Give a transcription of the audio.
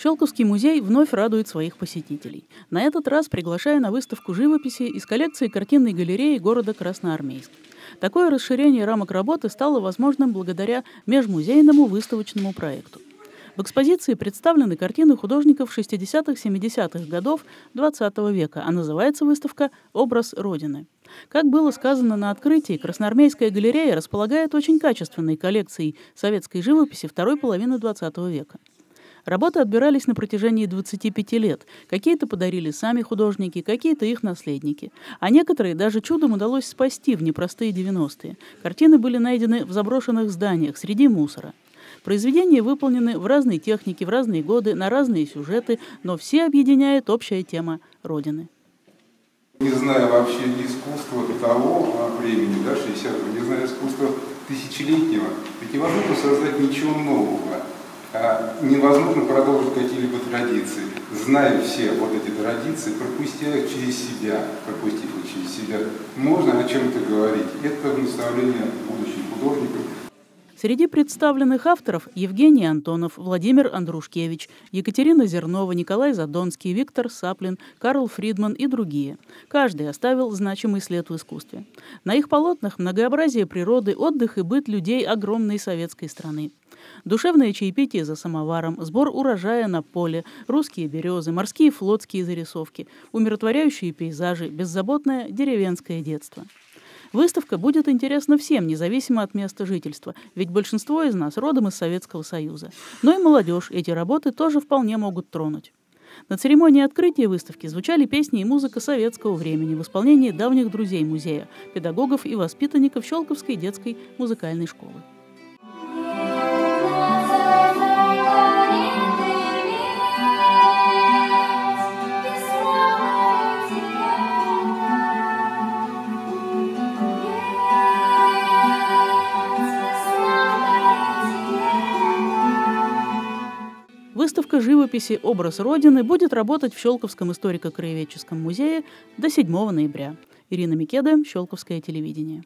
Щелковский музей вновь радует своих посетителей. На этот раз приглашая на выставку живописи из коллекции картинной галереи города Красноармейск. Такое расширение рамок работы стало возможным благодаря межмузейному выставочному проекту. В экспозиции представлены картины художников 60-70-х годов XX века, а называется выставка «Образ Родины». Как было сказано на открытии, Красноармейская галерея располагает очень качественной коллекцией советской живописи второй половины XX века. Работы отбирались на протяжении 25 лет. Какие-то подарили сами художники, какие-то их наследники. А некоторые даже чудом удалось спасти в непростые 90-е. Картины были найдены в заброшенных зданиях среди мусора. Произведения выполнены в разной технике, в разные годы, на разные сюжеты, но все объединяет общая тема Родины. Не знаю вообще искусства того времени, да, 60-го, не знаю искусства тысячелетнего, ведь невозможно создать ничего нового. А невозможно продолжить какие-либо традиции. Зная все вот эти традиции, пропустя их через себя, пропустив их через себя, можно о чем-то говорить. Это наставление будущих художников. Среди представленных авторов Евгений Антонов, Владимир Андрушкевич, Екатерина Зернова, Николай Задонский, Виктор Саплин, Карл Фридман и другие. Каждый оставил значимый след в искусстве. На их полотнах многообразие природы, отдых и быт людей огромной советской страны. Душевное чаепитие за самоваром, сбор урожая на поле, русские березы, морские флотские зарисовки, умиротворяющие пейзажи, беззаботное деревенское детство. Выставка будет интересна всем, независимо от места жительства, ведь большинство из нас родом из Советского Союза. Но и молодежь эти работы тоже вполне могут тронуть. На церемонии открытия выставки звучали песни и музыка советского времени в исполнении давних друзей музея, педагогов и воспитанников Щелковской детской музыкальной школы. Выставка живописи «Образ Родины» будет работать в Щелковском историко-краеведческом музее до 7 ноября. Ирина Микеда, Щелковское телевидение.